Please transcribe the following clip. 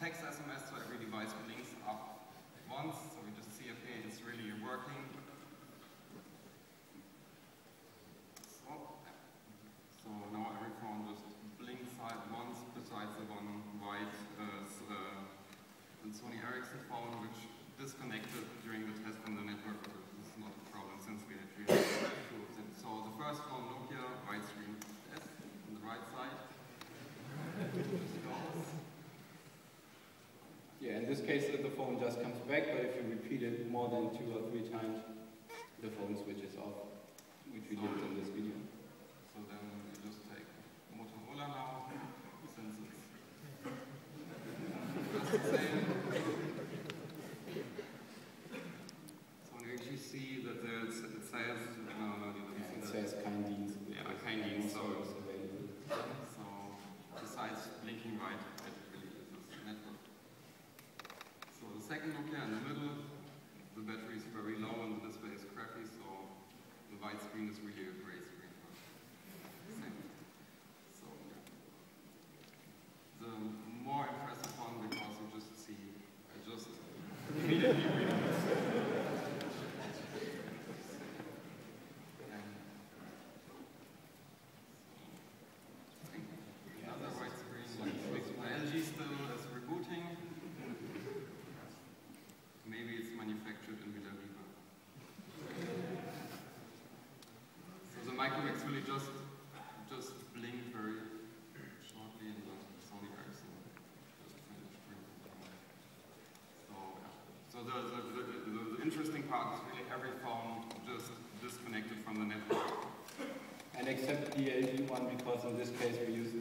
text SMS, to every device links up once, so we just see, okay, it's really working. So, so now every phone just blinks out once, besides the one white uh, s- uh, Sony Ericsson phone, which disconnected during the test on the network, but this is not a problem since we actually have two of them. So the first phone, Nokia, white screen S on the right side. Just goes. Yeah, in this case, uh, the phone just comes back, but if you repeat it more than two or three times, the phone switches off, which we did in this video. So then we just take Motorola now, since it's just the same. So you actually see that there's, it says, no, no, you don't it see that. says kind deeds. Yeah, kind deeds, so- it's available. So besides blinking right, it really is this network. So the second Nokia in the middle, the battery is very low and the display is crappy, so the white screen is really a gray screen. Same. So yeah. The more impressive one because you just see, I just immediately realized. Another white screen. LG still is rebooting. Maybe it's manufactured in Villa Rica. So the Really just just blinked very shortly and the Sony Ericsson just finished. So yeah. So the, the, the, the, the interesting part is really every phone just disconnected from the network. And except the LG one, because in this case we Verizon